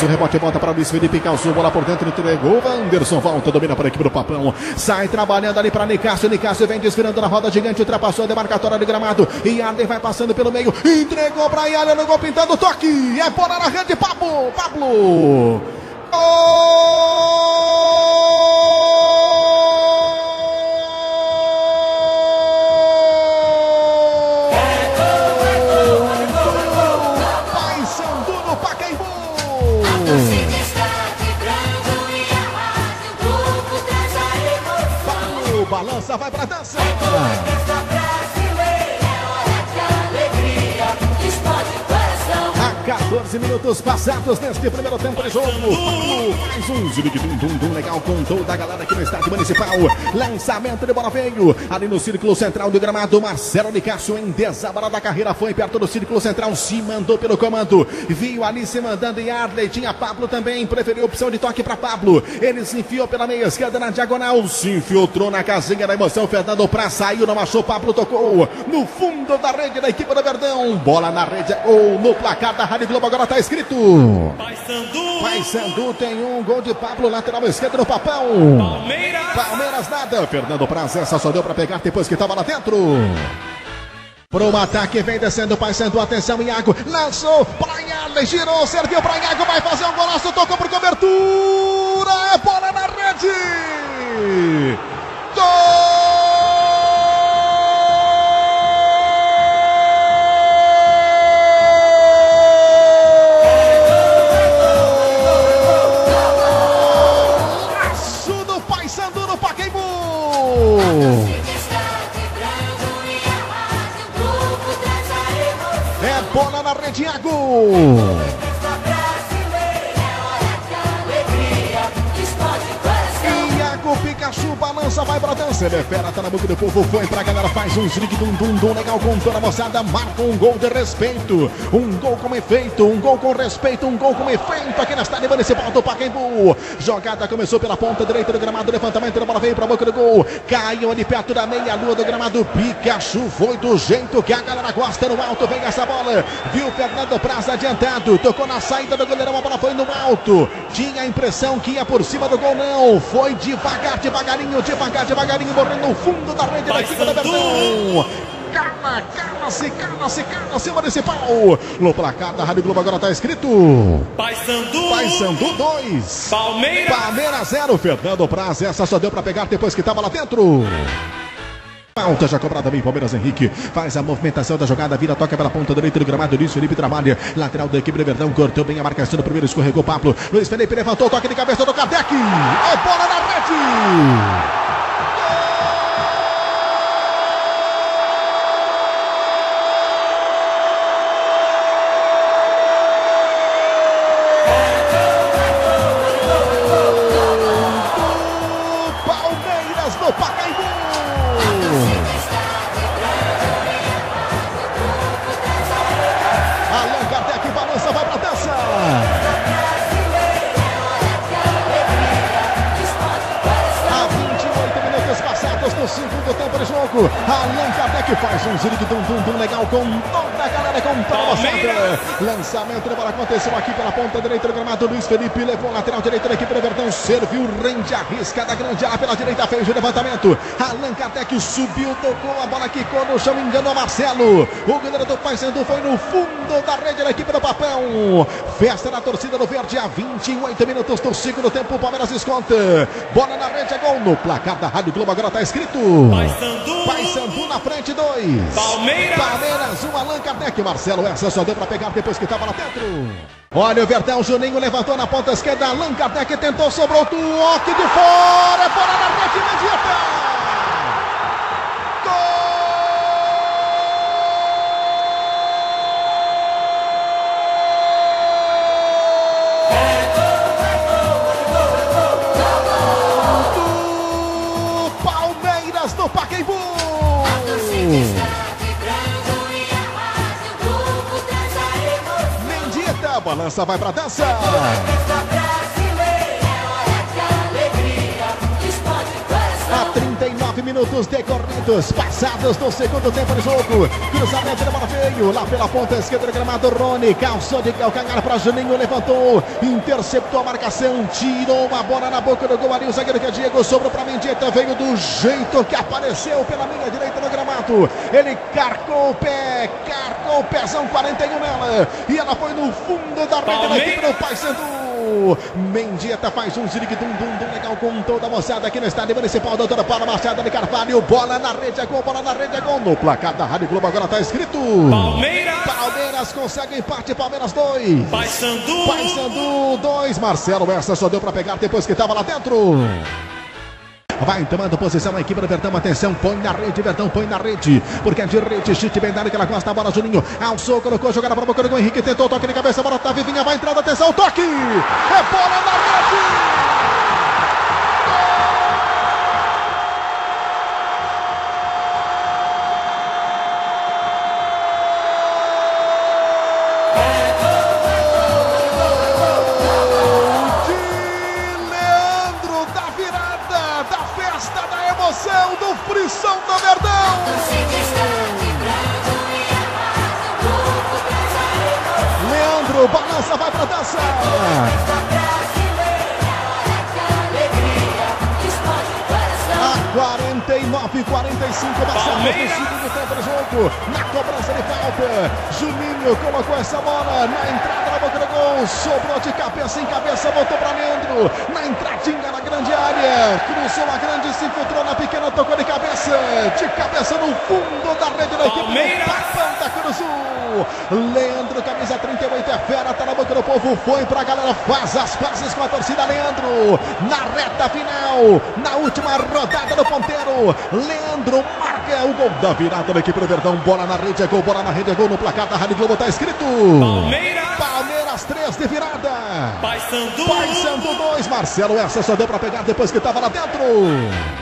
O rebote volta para Luiz Felipe Calçou, bola por dentro, entregou. Anderson volta, domina para a equipe do Papão. Sai trabalhando ali para Nicásio. Nicásio vem desfilando na roda gigante, ultrapassou a demarcatória de gramado. E Arden vai passando pelo meio, entregou para Yalha no gol pintando toque. É bola na rede, Pablo. Pablo. Paysandu vai pra dança. A 14 minutos passados neste primeiro tempo de jogo. Faz um ziriguidum dum dum legal com toda a galera aqui no estádio municipal. Lançamento de bola veio ali no círculo central do gramado. Marcelo Nicasso em desabara da carreira foi perto do círculo central, se mandou pelo comando. Viu ali se mandando em Arley. Tinha Pablo também, preferiu opção de toque para Pablo. Ele se enfiou pela meia esquerda na diagonal, se infiltrou na casinha da emoção. Fernando Pra saiu, não achou. Pablo tocou no fundo da rede da equipe do Verdão. Bola na rede, ou no placar da Rádio Globo agora tá escrito. Paysandu, Paysandu tem um gol de Pablo, lateral esquerdo no papão. Palmeiras, Palmeiras nada. Fernando Praz, essa só deu pra pegar depois que tava lá dentro. Pro ataque vem descendo o Paysandu, atenção Iago, lançou pra Yarley, girou, serviu pra Iago, vai fazer um golaço, tocou por cobertura, é bola na rede. Paysandu no Pacaembu. É bola na rede, Iago. Iago Pikachu balança, vai pra dança. Ele é fera, tá na boca do povo. Foi pra galera, faz um zrig dum dum dum legal com toda a moçada. Marca um gol de respeito. Um gol com efeito, um gol com respeito, um gol com efeito aqui na estádio municipal do Pacaembu. Jogada começou pela ponta direita do gramado. Levantamento da bola veio pra boca do gol. Caiu ali perto da meia-lua do gramado. Pikachu foi do jeito que a galera gosta no alto. Vem essa bola. Viu Fernando Praz adiantado. Tocou na saída do goleirão. A bola foi no alto. Tinha a impressão que ia por cima do gol. Não. Foi devagar, devagarinho, devagar, devagarinho. Morrendo no fundo da rede da equipe da Verdão. Calma, calma-se, calma-se, calma-se, municipal. No placar da Rádio Globo agora tá escrito. Paysandu, Paysandu 2. Palmeiras, Palmeiras 0, Fernando Praz, essa só deu pra pegar depois que tava lá dentro. Falta já cobrada bem, Palmeiras Henrique faz a movimentação da jogada, vira, toca pela ponta direita do gramado, Luiz Felipe trabalha, lateral da equipe do Verdão, cortou bem a marcação do primeiro, escorregou Pablo, Luiz Felipe levantou, toque de cabeça do Kardec, é bola na rede! De jogo. Allan Kardec faz um zirig dum dum dum legal com toda a galera com toda a moçada. Lançamento de bola aconteceu aqui pela ponta direita do gramado. Luiz Felipe levou a lateral direita da equipe do Everton. Serviu, rende a risca da grande área pela direita. Fez o levantamento. Allan Kardec subiu, tocou a bola, quicou no chão, enganou Marcelo. O goleiro do Paysandu foi no fundo da rede da equipe do Papão. Festa na torcida do Verde a 28 minutos do segundo tempo. O Palmeiras desconta. Bola na rede, é gol no placar da Rádio Globo. Agora tá escrito. Paysandu, Paysandu na frente, dois. Palmeiras, Palmeiras, um Allan Kardec. Marcelo, essa só deu pra pegar depois que tava lá dentro. Olha o Verdão, Juninho levantou na ponta esquerda. Allan Kardec tentou, sobrou o toque de fora. Bola na rede imediata. Balança, vai pra dança. Minutos decorridos, passados do segundo tempo de jogo. Cruzamento da bola veio lá pela ponta esquerda do gramado. Rony calçou de calcanhar para Juninho, levantou, interceptou a marcação, tirou uma bola na boca do gol ali. O zagueiro que é Diego sobrou para Mendieta, veio do jeito que apareceu pela linha direita no gramado. Ele carcou o pé, carcou o pezão 41 nela e ela foi no fundo da rede da equipe do Paysandu. Mendieta faz um zirigue dum dum dum legal com toda a moçada aqui no estádio municipal. Doutora Paula Machado de Carvalho. Bola na rede, é gol, bola na rede, é gol. No placar da Rádio Globo agora está escrito: Palmeiras. Palmeiras consegue empate, Palmeiras 2. Paysandu. Paysandu 2. Marcelo essa só deu para pegar depois que estava lá dentro. Vai tomando posição a equipe do Verdão. Atenção, põe na rede, Verdão, põe na rede. Porque é de rede, chute bem dado que ela gosta a bola, Juninho. Alçou, colocou, jogada para boca do Henrique. Tentou toque de cabeça, bola tá vivinha, vai entrando. Atenção, toque! É bola na rede! Frição do Verdão. Leandro, balança, vai pra dança. 49, 45, passando do segundo tempo do jogo. Na cobrança de falta. Juninho colocou essa bola na entrada da boca do gol. Sobrou de cabeça em cabeça, voltou para Leandro. Na entradinha na grande área. Cruzou a grande, se infiltrou na pequena, tocou de cabeça. De cabeça no fundo da rede da equipe da Cruz. Leandro, camisa 38, é fera, tá na boca do povo. Foi pra galera, faz as pazes com a torcida. Leandro, na reta final, na última rodada do ponteiro. Leandro marca o gol da virada da equipe do Verdão. Bola na rede, é gol, bola na rede, é gol no placar da Rádio Globo. Tá escrito: Palmeiras. Palmeiras 3 de virada. Paysandu. Paysandu 2, Marcelo essa só deu pra pegar depois que tava lá dentro.